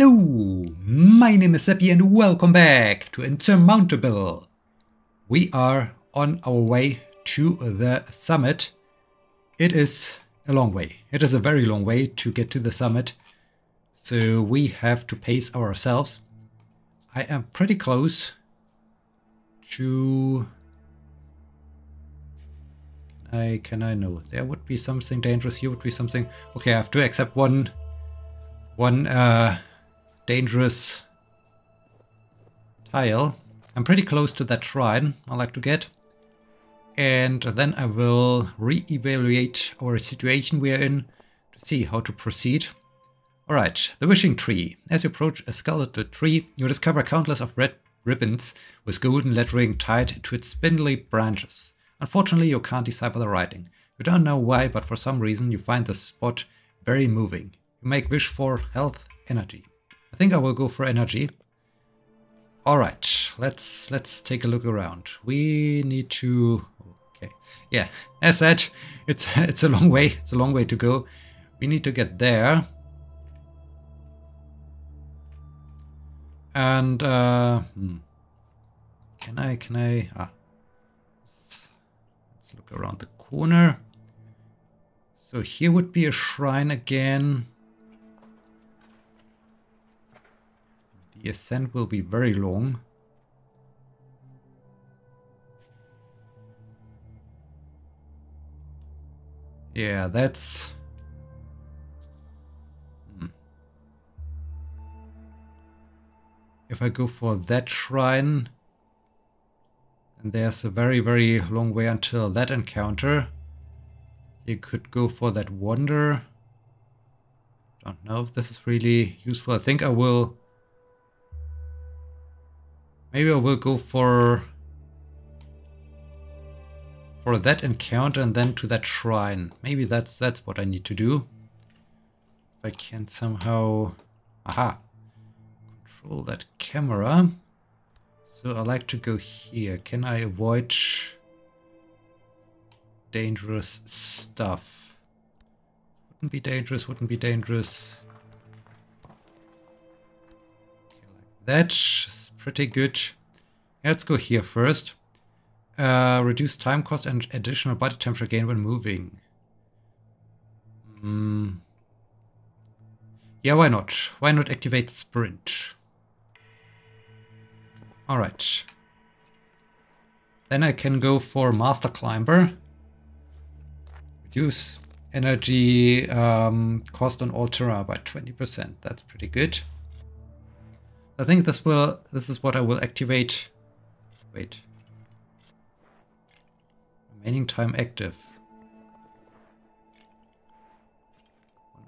Hello, my name is Sebbi and welcome back to Insurmountable. We are on our way to the summit. It is a long way. It is a very long way to get to the summit. So we have to pace ourselves. I am pretty close to... Can I, can I know? There would be something dangerous. Here would be something... Okay, I have to accept one one uh, dangerous tile. I'm pretty close to that shrine I like to get. And then I will re-evaluate our situation we are in to see how to proceed. Alright, the wishing tree. As you approach a skeletal tree, you discover countless of red ribbons with golden lettering tied to its spindly branches. Unfortunately, you can't decipher the writing. You don't know why, but for some reason you find the spot very moving. You make wish for health, energy. I think I will go for energy. All right, let's let's take a look around. We need to. Okay, yeah. As said, it's it's a long way. It's a long way to go. We need to get there. And uh, hmm. can I can I ah? Let's, let's look around the corner. So here would be a shrine again. The ascent will be very long. Yeah, that's... Hmm. If I go for that shrine, and there's a very, very long way until that encounter. You could go for that wonder. Don't know if this is really useful. I think I will Maybe I will go for for that encounter and then to that shrine. Maybe that's that's what I need to do. If I can somehow aha control that camera. So I like to go here. Can I avoid dangerous stuff? Wouldn't be dangerous, wouldn't be dangerous. Okay, like that pretty good. Let's go here first. Uh, reduce time cost and additional body temperature gain when moving. Mm. Yeah, why not? Why not activate sprint? Alright. Then I can go for Master Climber. Reduce energy um, cost on all terrain by 20%. That's pretty good. I think this will, this is what I will activate. Wait. Remaining time active.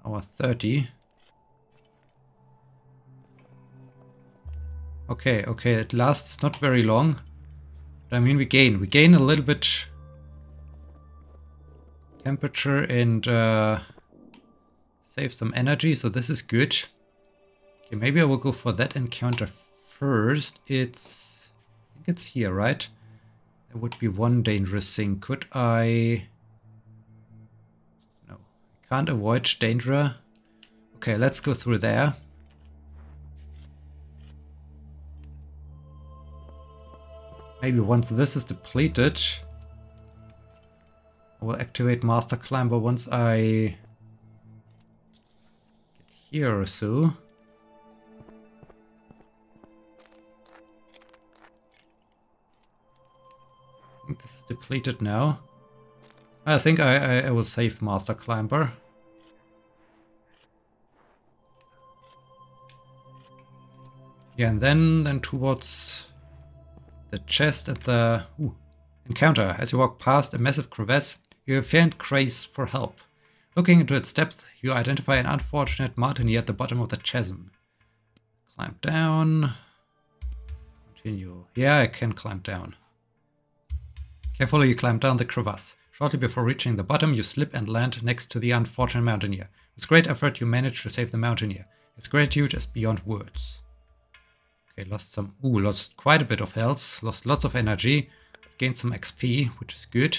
1 hour 30. Okay, okay, it lasts not very long. But I mean, we gain. We gain a little bit temperature and uh, save some energy, so this is good. Okay, maybe I will go for that encounter first. It's... Think it's here, right? There would be one dangerous thing. Could I... No. I can't avoid danger. Okay, let's go through there. Maybe once this is depleted, I will activate Master Climber once I get here or so. This is depleted now. I think I, I, I will save Master Climber. Yeah, and then then towards the chest at the ooh, encounter. As you walk past a massive crevasse, you faint craze for help. Looking into its depth, you identify an unfortunate martini at the bottom of the chasm. Climb down. Continue. Yeah, I can climb down. Carefully you climb down the crevasse. Shortly before reaching the bottom, you slip and land next to the unfortunate mountaineer. With great effort, you manage to save the mountaineer. His gratitude is beyond words. Okay, lost some... Ooh, lost quite a bit of health. Lost lots of energy. Gained some XP, which is good.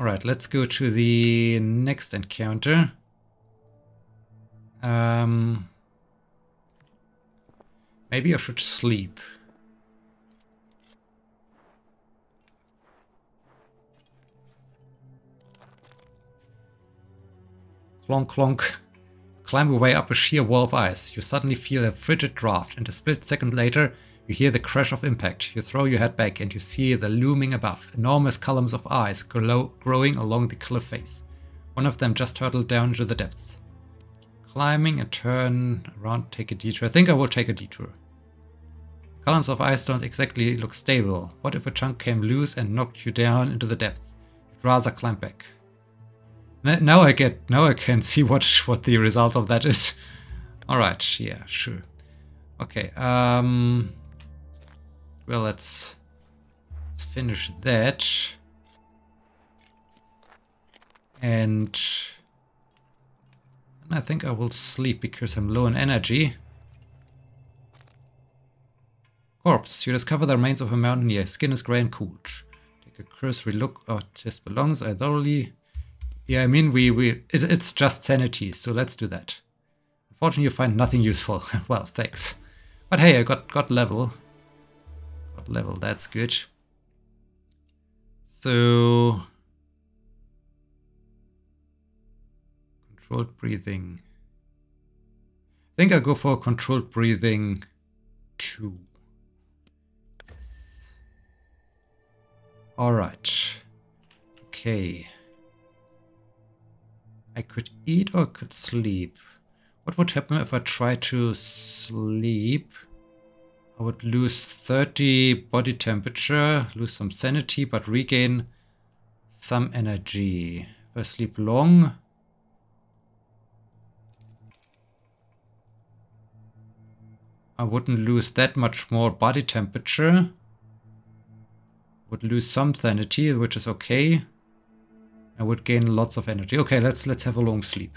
Alright, let's go to the next encounter. Um, Maybe I should sleep. Clonk clonk. Climb away up a sheer wall of ice. You suddenly feel a frigid draft, and a split second later, you hear the crash of impact. You throw your head back and you see the looming above, enormous columns of ice glow, growing along the cliff face. One of them just hurtled down into the depths. Climbing a turn around, take a detour. I think I will take a detour. Columns of ice don't exactly look stable. What if a chunk came loose and knocked you down into the depths? You'd rather climb back. Now I get, now I can see what what the result of that is. All right, yeah, sure. Okay, um, well let's let's finish that, and I think I will sleep because I'm low in energy. Corpse. You discover the remains of a mountaineer. Skin is grey and cooled. Take a cursory look at his belongings. I thoroughly yeah, I mean, we, we it's just sanity, so let's do that. Unfortunately, you find nothing useful. well, thanks. But hey, I got, got level. Got level, that's good. So... Controlled breathing. I think I'll go for controlled breathing 2. Alright. Okay. I could eat or could sleep. What would happen if I try to sleep? I would lose 30 body temperature, lose some sanity, but regain some energy. If I sleep long, I wouldn't lose that much more body temperature. Would lose some sanity, which is okay. I would gain lots of energy. Okay, let's let's have a long sleep.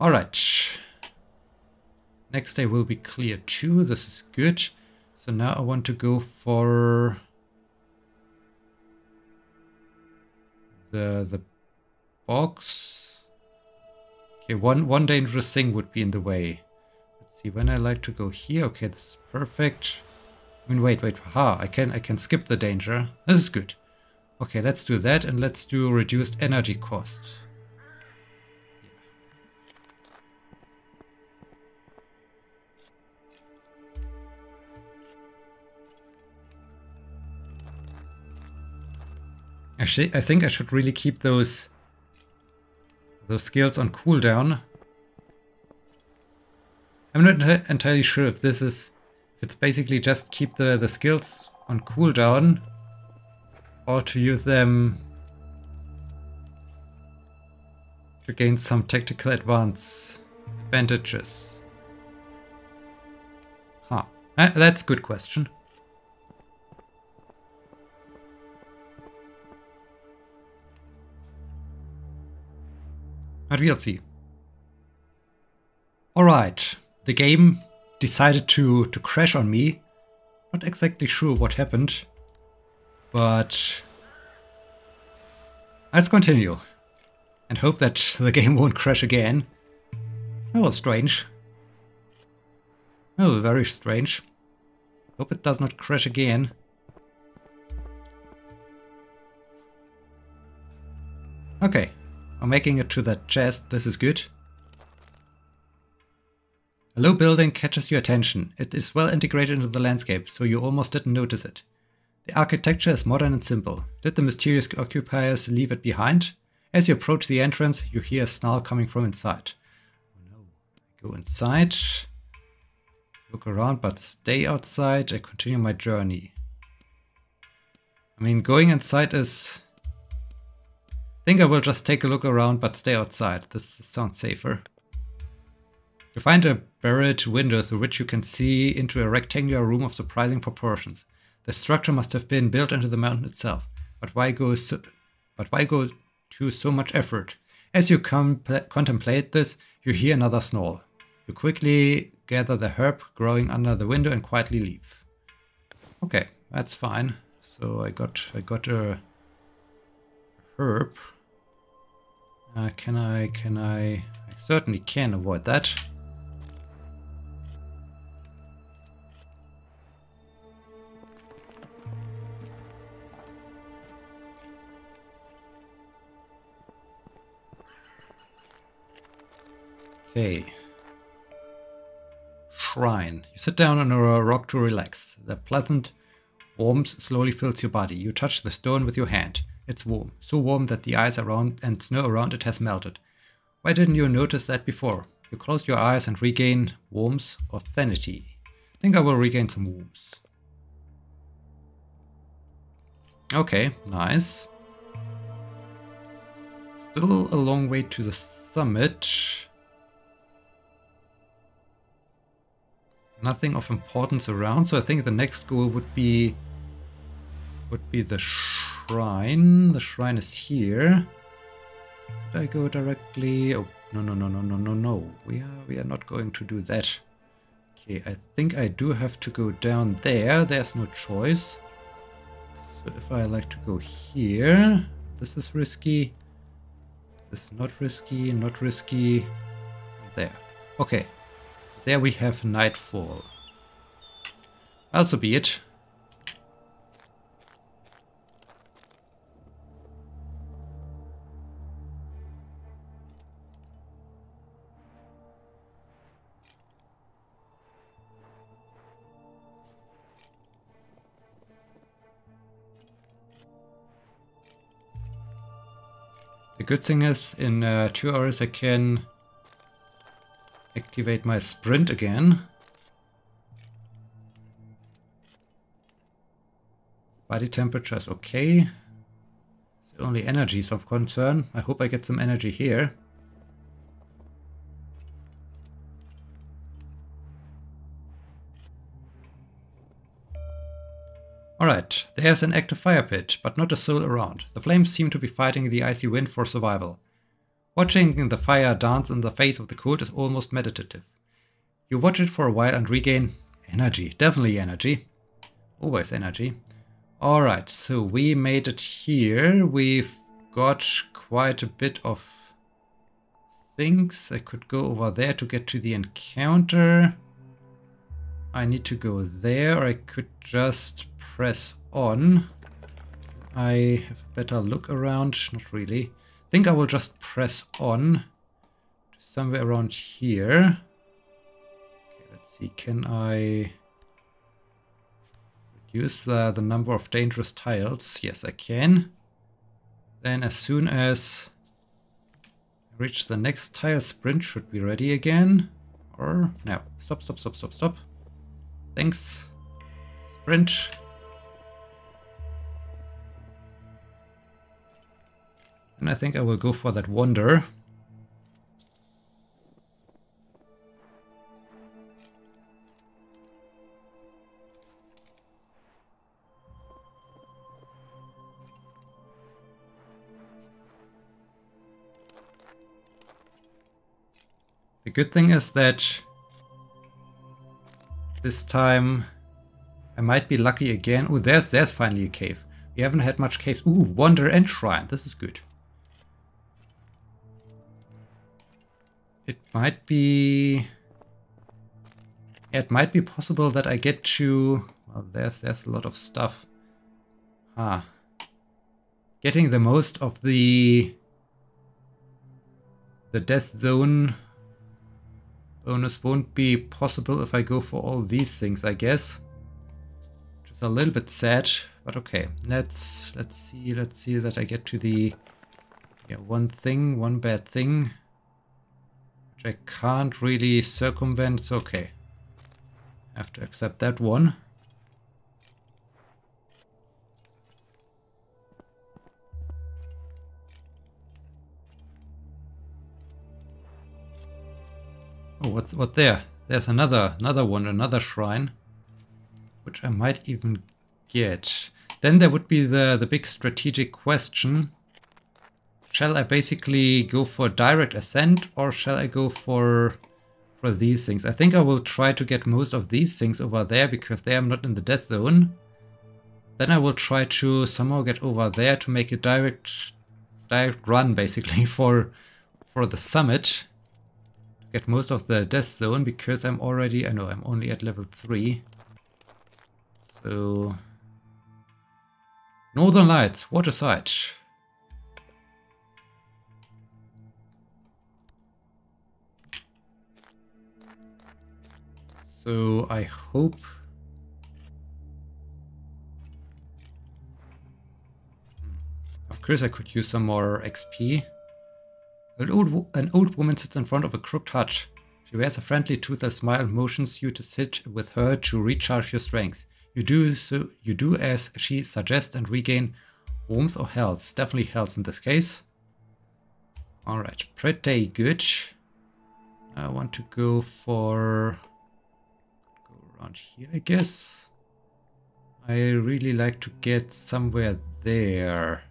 All right. Next day will be clear too. This is good. So now I want to go for the the box. Okay, one one dangerous thing would be in the way see when I like to go here. Okay, this is perfect. I mean, wait, wait. Ha, I can I can skip the danger. This is good. Okay, let's do that and let's do reduced energy cost. Actually, I think I should really keep those those skills on cooldown I'm not entirely sure if this is, if it's basically just keep the, the skills on cooldown or to use them to gain some tactical advance advantages. Huh. Uh, that's a good question. But we'll see. Alright the game decided to, to crash on me. Not exactly sure what happened, but let's continue and hope that the game won't crash again. Oh, strange. Oh, very strange. Hope it does not crash again. Okay, I'm making it to that chest, this is good. A low building catches your attention. It is well integrated into the landscape, so you almost didn't notice it. The architecture is modern and simple. Did the mysterious occupiers leave it behind? As you approach the entrance, you hear a snarl coming from inside. Oh no. Go inside, look around, but stay outside. I continue my journey. I mean, going inside is... I think I will just take a look around, but stay outside. This sounds safer. You find a barred window through which you can see into a rectangular room of surprising proportions. The structure must have been built into the mountain itself. But why go so, but why go to so much effort? As you contemplate this, you hear another snore. You quickly gather the herb growing under the window and quietly leave. Okay, that's fine. So I got I got a herb. Uh, can I, can I, I certainly can avoid that. Shrine. You sit down on a rock to relax. The pleasant warmth slowly fills your body. You touch the stone with your hand. It's warm. So warm that the ice around and snow around it has melted. Why didn't you notice that before? You close your eyes and regain warmth or sanity. Think I will regain some warmth. Okay, nice. Still a long way to the summit. Nothing of importance around. So I think the next goal would be would be the shrine. The shrine is here. Could I go directly? Oh no no no no no no no. We are we are not going to do that. Okay, I think I do have to go down there. There's no choice. So if I like to go here, this is risky. This is not risky, not risky. There. Okay, there we have nightfall. Also be it. The good thing is, in uh, two hours I can activate my sprint again. Body temperature is okay. It's only energy is of concern. I hope I get some energy here. Alright, there's an active fire pit, but not a soul around. The flames seem to be fighting the icy wind for survival. Watching the fire dance in the face of the cold is almost meditative. You watch it for a while and regain energy, definitely energy. Always energy. Alright, so we made it here. We've got quite a bit of things. I could go over there to get to the encounter. I need to go there, or I could just press on. I have a better look around. Not really think I will just press on somewhere around here. Okay, let's see, can I reduce the, the number of dangerous tiles? Yes, I can. Then as soon as I reach the next tile, sprint should be ready again. Or, no, stop, stop, stop, stop, stop. Thanks. Sprint. And I think I will go for that wonder. The good thing is that this time I might be lucky again. Oh, there's there's finally a cave. We haven't had much caves. Ooh, Wonder and Shrine. This is good. It might be... it might be possible that I get to... Well, there's, there's a lot of stuff. Ah. Getting the most of the... The death zone bonus won't be possible if I go for all these things, I guess. Which is a little bit sad, but okay. Let's let's see, let's see that I get to the yeah, one thing, one bad thing. I can't really circumvent, it's okay. Have to accept that one. Oh, what's what there? There's another another one, another shrine, which I might even get. Then there would be the the big strategic question: shall I basically go for direct ascent or shall I go for for these things? I think I will try to get most of these things over there because they are not in the death zone. Then I will try to somehow get over there to make a direct direct run basically for for the summit to get most of the death zone because I'm already I know I'm only at level 3 so Northern Lights what a sight so I hope hmm. Of course I could use some more XP. An old, an old woman sits in front of a crooked hut. She wears a friendly toothless smile and motions you to sit with her to recharge your strength. You do so you do as she suggests and regain warmth or health. Definitely health in this case. Alright, pretty good. I want to go for around here I guess. I really like to get somewhere there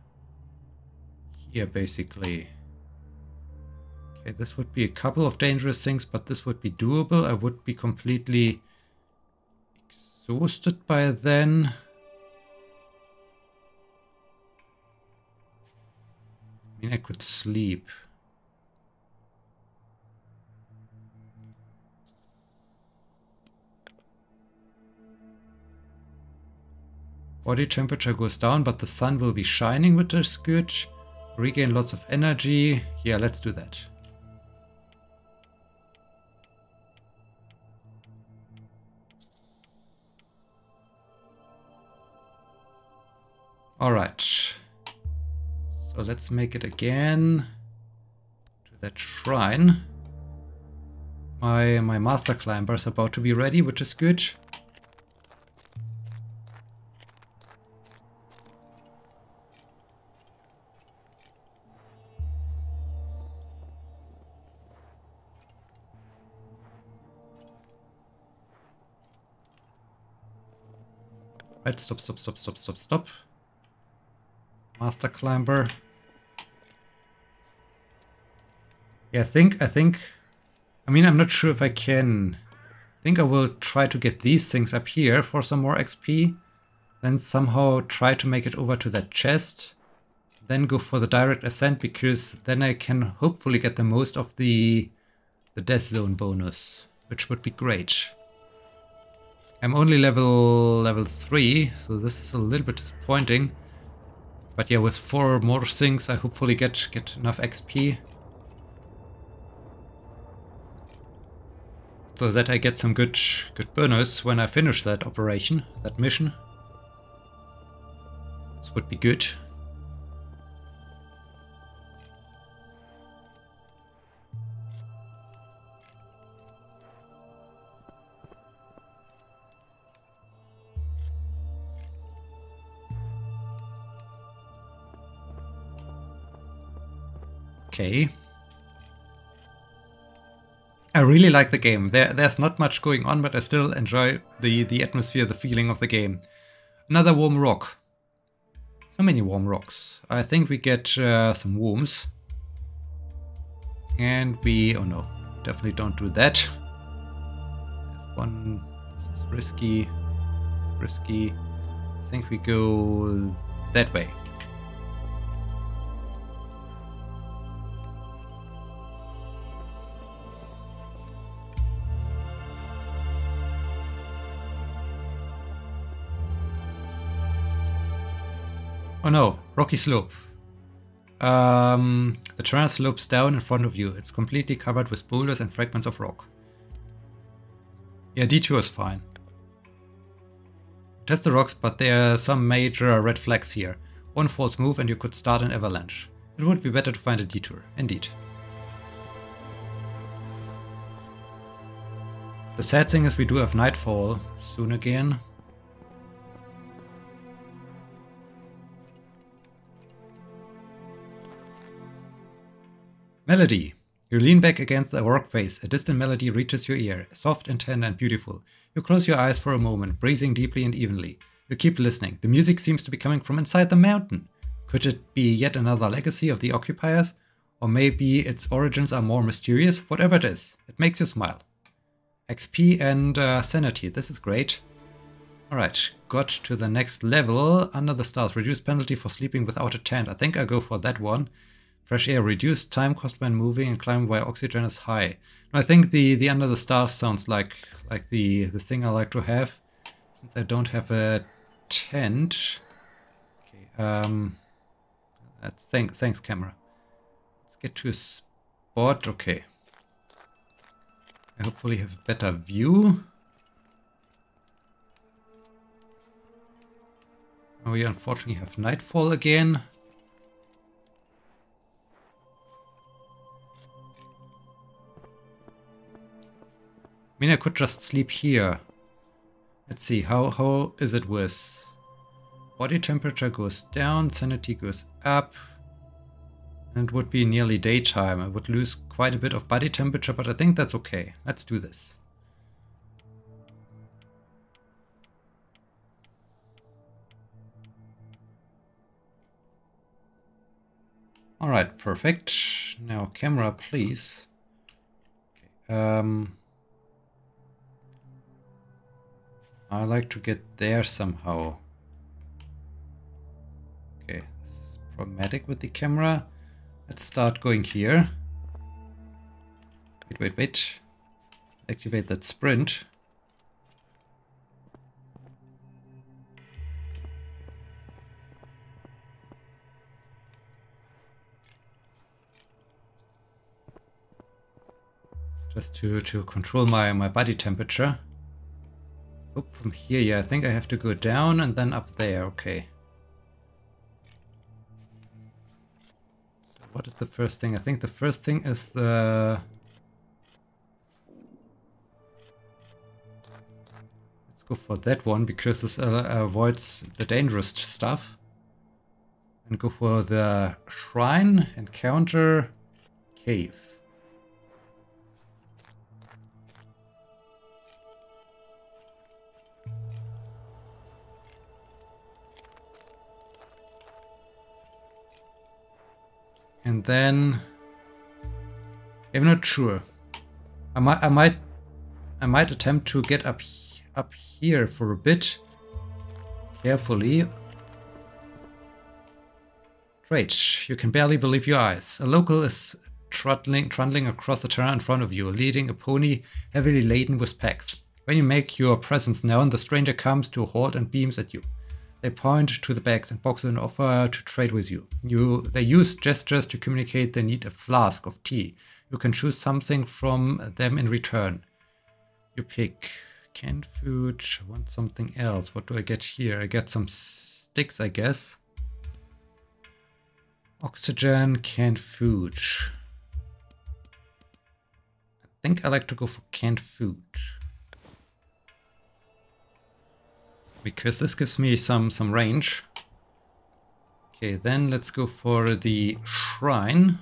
here basically. Okay, this would be a couple of dangerous things, but this would be doable. I would be completely exhausted by then. I mean, I could sleep. Body temperature goes down, but the sun will be shining, which is good. Regain lots of energy. Yeah, let's do that. Alright. So let's make it again to that shrine. My, my master climber is about to be ready, which is good. Right, stop, stop, stop, stop, stop, stop. Master climber. Yeah, I think, I think, I mean, I'm not sure if I can. I think I will try to get these things up here for some more XP. Then somehow try to make it over to that chest. Then go for the direct ascent because then I can hopefully get the most of the, the death zone bonus, which would be great. I'm only level level 3, so this is a little bit disappointing. But yeah, with four more things I hopefully get get enough XP. So that I get some good good bonus when I finish that operation, that mission. This would be good. Okay. I really like the game. There, there's not much going on, but I still enjoy the, the atmosphere, the feeling of the game. Another warm rock. So many warm rocks. I think we get uh, some worms. And we... Oh no, definitely don't do that. There's one... This is risky. Risky. I think we go that way. Oh no, rocky slope. Um, the terrain slopes down in front of you. It's completely covered with boulders and fragments of rock. Yeah, detour is fine. Test the rocks, but there are some major red flags here. One false move and you could start an avalanche. It would be better to find a detour, indeed. The sad thing is we do have nightfall soon again. Melody. You lean back against the rock face. A distant melody reaches your ear, soft and tender and beautiful. You close your eyes for a moment, breathing deeply and evenly. You keep listening. The music seems to be coming from inside the mountain. Could it be yet another legacy of the occupiers? Or maybe its origins are more mysterious? Whatever it is, it makes you smile. XP and uh, sanity, this is great. Alright, got to the next level. Under the stars, reduce penalty for sleeping without a tent. I think I'll go for that one. Fresh air, reduced time cost when moving and climbing while oxygen is high. I think the, the under the stars sounds like like the, the thing I like to have. Since I don't have a tent. Okay, um that's thanks thanks camera. Let's get to a spot. Okay. I hopefully have a better view. We unfortunately have nightfall again. Mean, I could just sleep here. Let's see, how, how is it with... Body temperature goes down, sanity goes up. And it would be nearly daytime. I would lose quite a bit of body temperature, but I think that's okay. Let's do this. All right, perfect. Now camera, please. Okay, um, I like to get there somehow. Okay, this is problematic with the camera. Let's start going here. Wait, wait, wait. Activate that sprint. just to, to control my, my body temperature. From here, yeah, I think I have to go down and then up there, okay. So what is the first thing? I think the first thing is the... Let's go for that one, because this uh, avoids the dangerous stuff. And go for the shrine, encounter, cave. And then I'm not sure. I might I might I might attempt to get up up here for a bit. Carefully. Great, you can barely believe your eyes. A local is trundling, trundling across the terrain in front of you, leading a pony heavily laden with packs. When you make your presence known, the stranger comes to a halt and beams at you. They point to the bags and boxes and offer to trade with you. You they use gestures to communicate they need a flask of tea. You can choose something from them in return. You pick canned food, I want something else. What do I get here? I get some sticks, I guess. Oxygen, canned food. I think I like to go for canned food. Because this gives me some, some range. Okay, then let's go for the shrine.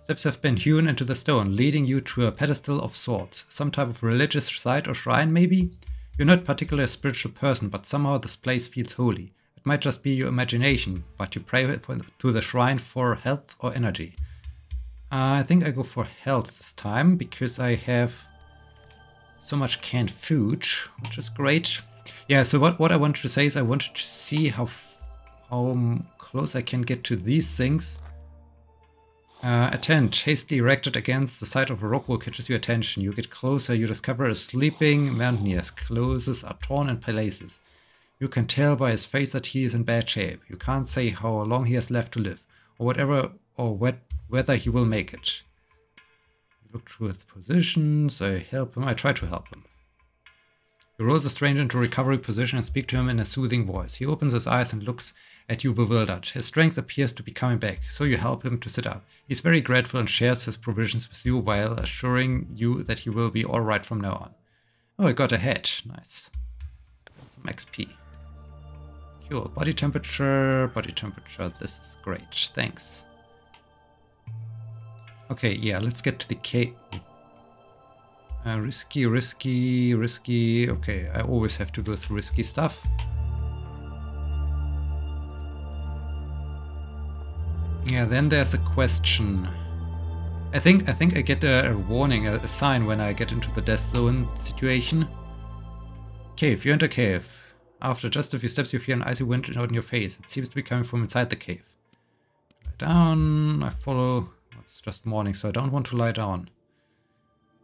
Steps have been hewn into the stone, leading you to a pedestal of sorts. Some type of religious site or shrine, maybe? You're not particularly a spiritual person, but somehow this place feels holy. It might just be your imagination, but you pray for, to the shrine for health or energy. Uh, I think I go for health this time because I have so much canned food, which is great. Yeah, so what, what I wanted to say is I wanted to see how how close I can get to these things. Uh, a tent hastily erected against the side of a rock wall catches your attention. You get closer, you discover a sleeping mountaineer's clothes are torn in places. You can tell by his face that he is in bad shape. You can't say how long he has left to live, or whatever, or what whether he will make it. Look through his positions, I help him, I try to help him. You roll the stranger into recovery position and speak to him in a soothing voice. He opens his eyes and looks at you bewildered. His strength appears to be coming back, so you help him to sit up. He's very grateful and shares his provisions with you while assuring you that he will be alright from now on. Oh, I got a head. Nice. Some XP. Cool. Body temperature, body temperature. This is great. Thanks. Okay, yeah, let's get to the cave. Uh, risky, risky, risky. Okay, I always have to go through risky stuff. Yeah, then there's a question. I think I think I get a, a warning, a, a, sign when I get into the death zone situation. Cave. You enter cave. After just a few steps, you feel an icy wind out in your face. It seems to be coming from inside the cave. Down. I follow. It's just morning, so I don't want to lie down.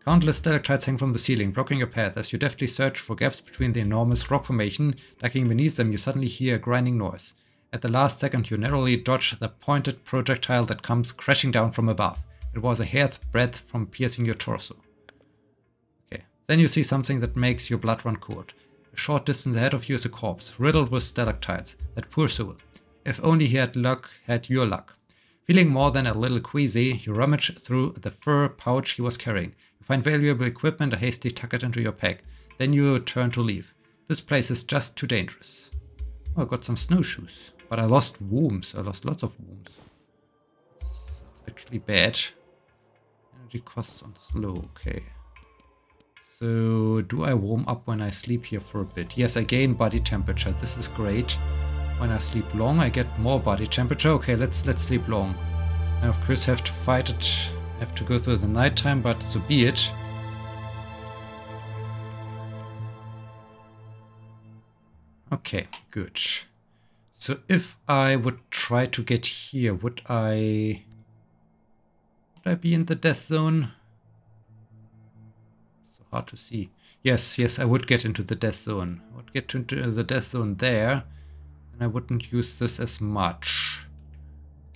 Countless stalactites hang from the ceiling, blocking your path. As you deftly search for gaps between the enormous rock formation, ducking beneath them, you suddenly hear a grinding noise. At the last second, you narrowly dodge the pointed projectile that comes crashing down from above. It was a hair's breadth from piercing your torso. Okay, then you see something that makes your blood run cold. A short distance ahead of you is a corpse, riddled with stalactites. That poor soul. If only he had luck, had your luck. Feeling more than a little queasy, you rummage through the fur pouch he was carrying. You find valuable equipment and hastily tuck it into your pack. Then you turn to leave. This place is just too dangerous. Oh, I got some snowshoes. But I lost wombs. I lost lots of wombs. That's, that's actually bad. Energy costs on slow. Okay. So, do I warm up when I sleep here for a bit? Yes, I gain body temperature. This is great. When I sleep long, I get more body temperature. Okay, let's let's sleep long. I of course have to fight it, have to go through the nighttime, but so be it. Okay, good. So if I would try to get here, would I... Would I be in the death zone? So hard to see. Yes, yes, I would get into the death zone. I would get into the death zone there. And I wouldn't use this as much.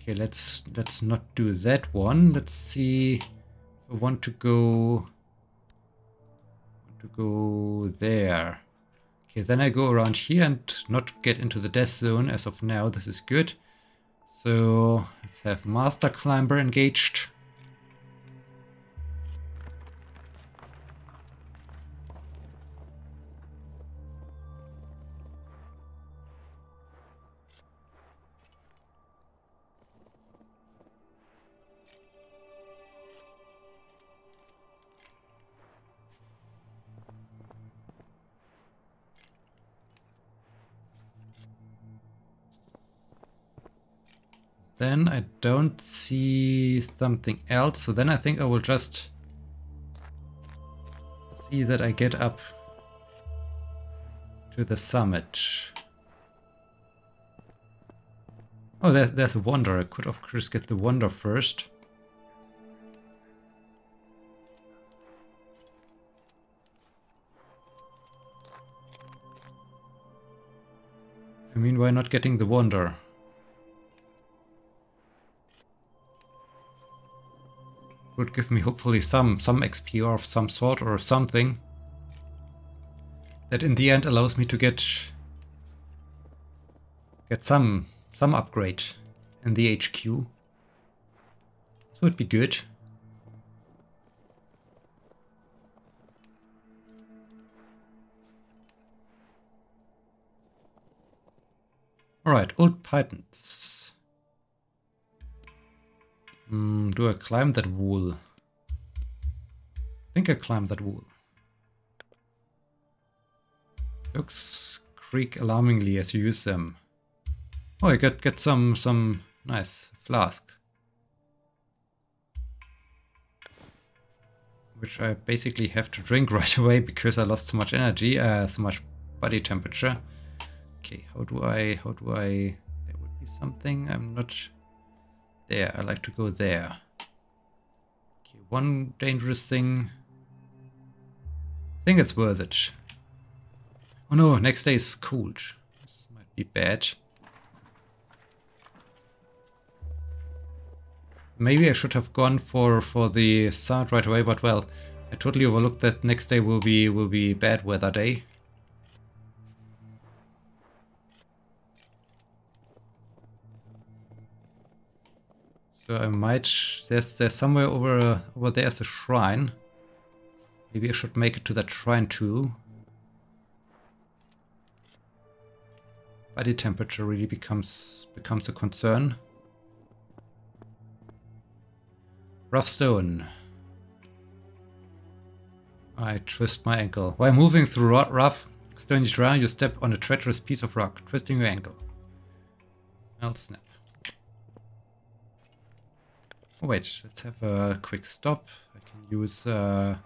Okay, let's let's not do that one. Let's see if I want to go want to go there. Okay, then I go around here and not get into the death zone as of now. This is good. So let's have Master Climber engaged. Then I don't see something else. So then I think I will just see that I get up to the summit. Oh, there, there's a wonder. I could, of course, get the wonder first. I mean, why not getting the wonder? Would give me hopefully some some XP or of some sort or something that in the end allows me to get get some some upgrade in the HQ. So it would be good. Alright, old pythons. Mm, do I climb that wall? I think I climb that wall. Looks creak alarmingly as you use them. Oh, I get get some some nice flask. Which I basically have to drink right away because I lost so much energy, uh, so much body temperature. Okay, how do I, how do I, there would be something, I'm not there, I like to go there. Okay, one dangerous thing. I think it's worth it. Oh no, next day is cold. This might be bad. Maybe I should have gone for for the start right away, but well, I totally overlooked that next day will be will be bad weather day. So I might... There's, there's somewhere over, over there's a shrine. Maybe I should make it to that shrine too. Body temperature really becomes becomes a concern. Rough stone. I twist my ankle. While moving through rough, stony terrain, you step on a treacherous piece of rock, twisting your ankle. I'll snap. Oh wait, let's have a quick stop. I can use uh,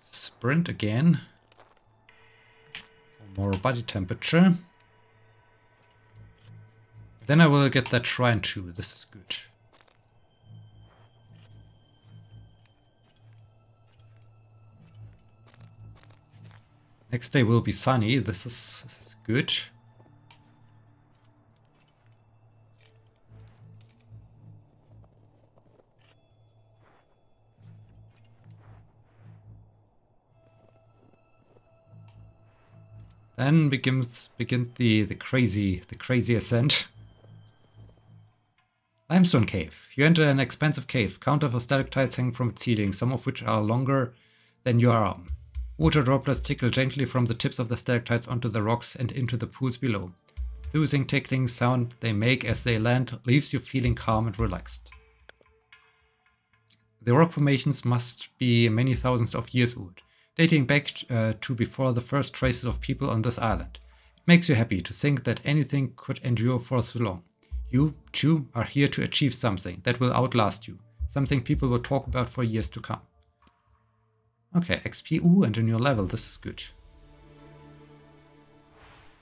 sprint again for more body temperature. Then I will get that shrine too. This is good. Next day will be sunny. This is, this is good. Then begins begins the the crazy the crazy ascent. Limestone cave. You enter an expansive cave. Counter for stalactites hang from its ceiling, some of which are longer than your arm. Water droplets tickle gently from the tips of the stalactites onto the rocks and into the pools below. The soothing tickling sound they make as they land leaves you feeling calm and relaxed. The rock formations must be many thousands of years old dating back uh, to before the first traces of people on this island. It makes you happy to think that anything could endure for so long. You, too, are here to achieve something that will outlast you, something people will talk about for years to come. Okay, XP, ooh, and a new level, this is good.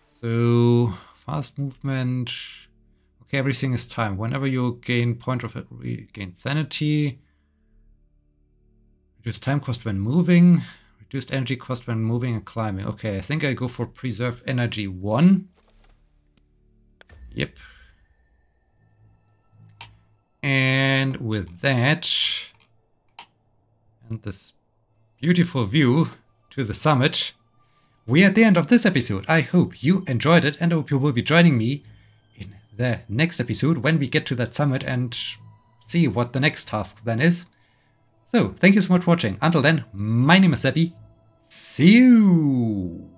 So, fast movement, okay, everything is time. Whenever you gain point of regain sanity, reduce time cost when moving, Reduced energy cost when moving and climbing. Okay, I think I go for preserve energy 1. Yep. And with that, and this beautiful view to the summit, we're at the end of this episode. I hope you enjoyed it and I hope you will be joining me in the next episode when we get to that summit and see what the next task then is. So, thank you so much for watching. Until then, my name is Sebbi. See you!